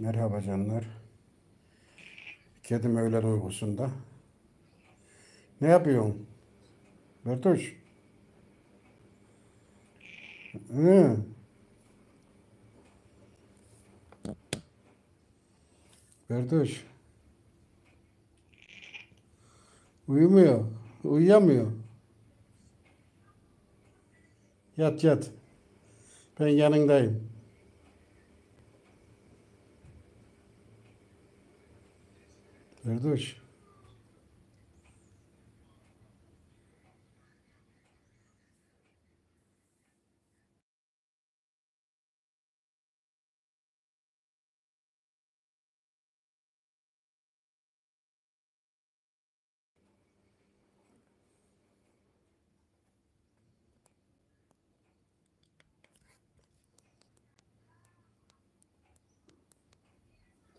Merhaba canlar. Kedim öğlen uykusunda. Ne yapıyorsun? Bertuş. Hı. Bertuş. Uyumuyor. Uyuyamıyor. Yat yat. Ben yanındayım. Berduş.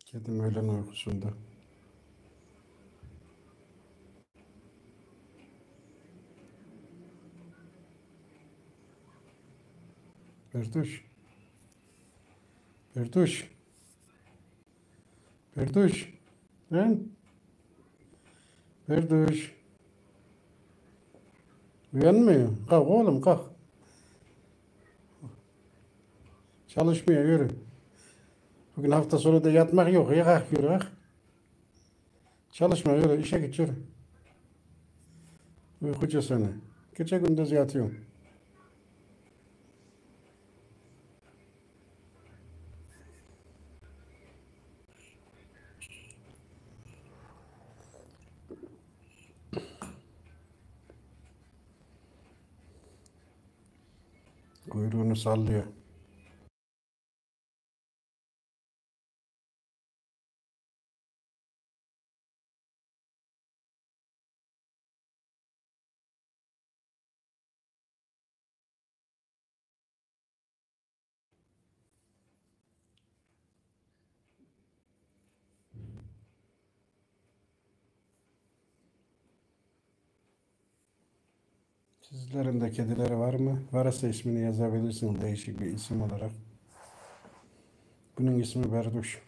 Kedim öğlen uykusunda. Berduş. Berduş. Berduş. Lan. Berduş. Uyanmıyor. Kalk oğlum kalk. Çalışmıyor yürü. Bugün hafta sonu da yatmak yok. Ya kalk yürü kalk. Çalışma yürü işe git yürü. Uykucu seni. Gece gündüz yatıyorsun. कोई रोने साल दिया Sizlerin de kedileri var mı? Varsa ismini yazabilirsin değişik bir isim olarak. Bunun ismi Berduş.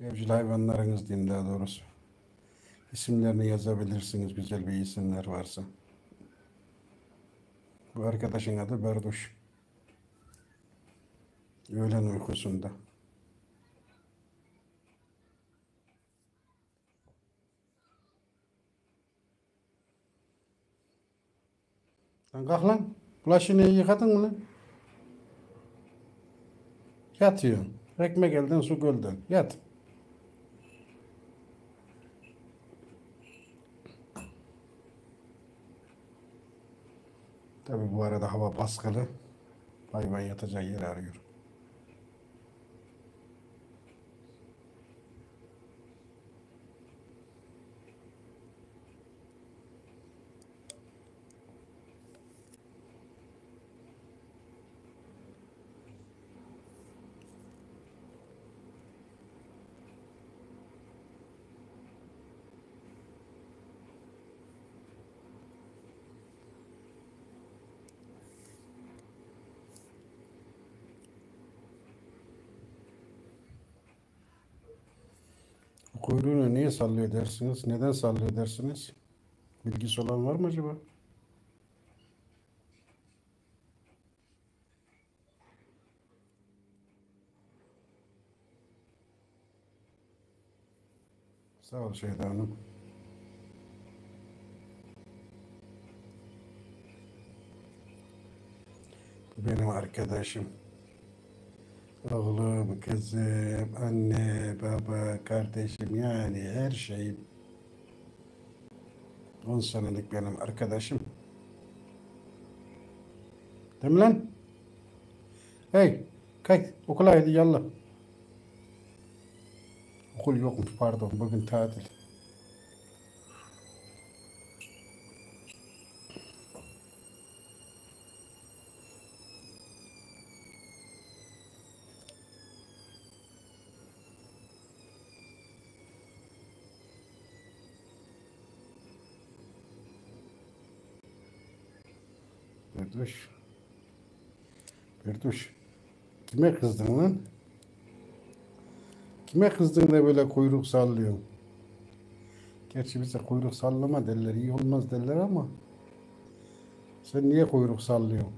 Evcil hayvanlarınız diyeyim daha doğrusu. İsimlerini yazabilirsiniz güzel bir isimler varsa. Bu arkadaşın adı Berduş. Öğlen uykusunda. Lan kalk lan. Bulaşını yıkadın mı lan? Yatıyorsun. Ekmek elden su gölden. Yat. Tabi bu arada hava baskılı. Hayvan yatacağı yer arıyor. Kuyruğunu niye sallıyor dersiniz? Neden sallıyor dersiniz? Bilgisi olan var mı acaba? Sağ ol Şeyda Hanım. Benim arkadaşım. Oğlum, kızım, anne, baba, kardeşim yani her şeyim. 10 senelik benim arkadaşım. Değil mi lan? Hey, kalk okula hadi yallah. Okul yokmuş pardon bugün tatil. Berduş. Berduş. Kime kızdın lan? Kime kızdın da böyle kuyruk sallıyorsun? Gerçi bize kuyruk sallama derler. iyi olmaz derler ama. Sen niye kuyruk sallıyorsun?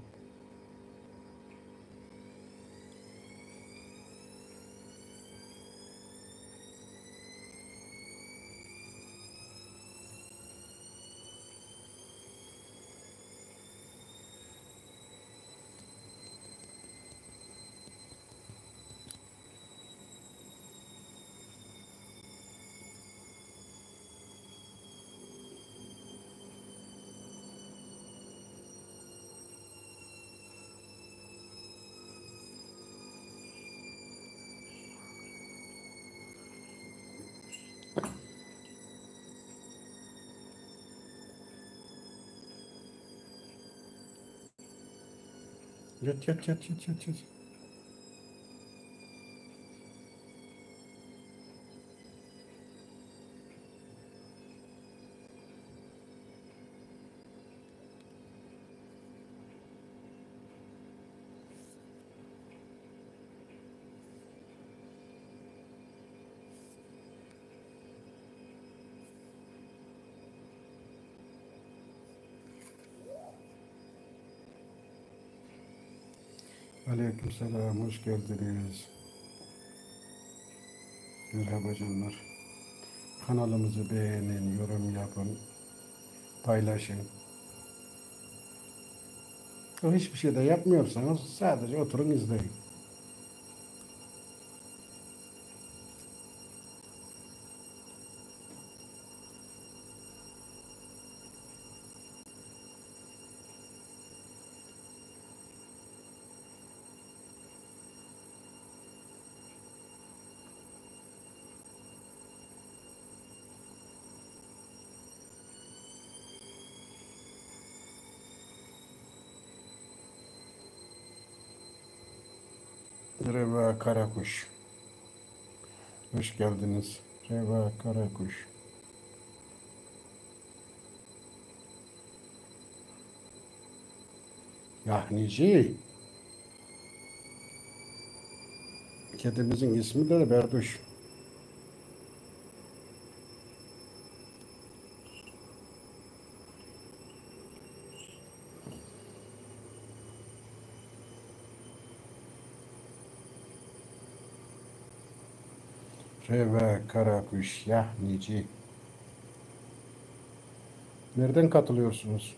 Yat yat yat yat yat yat. Aleykümselam, hoş geldiniz. Merhaba canlar. Kanalımızı beğenin, yorum yapın, paylaşın. Hiçbir şey de yapmıyorsanız sadece oturun izleyin. Reva Karakuş. Hoş geldiniz. Reva Karakuş. Yahnici. Kedimizin ismi de Berduş. Reva Karakuş Yahnici. Nereden katılıyorsunuz?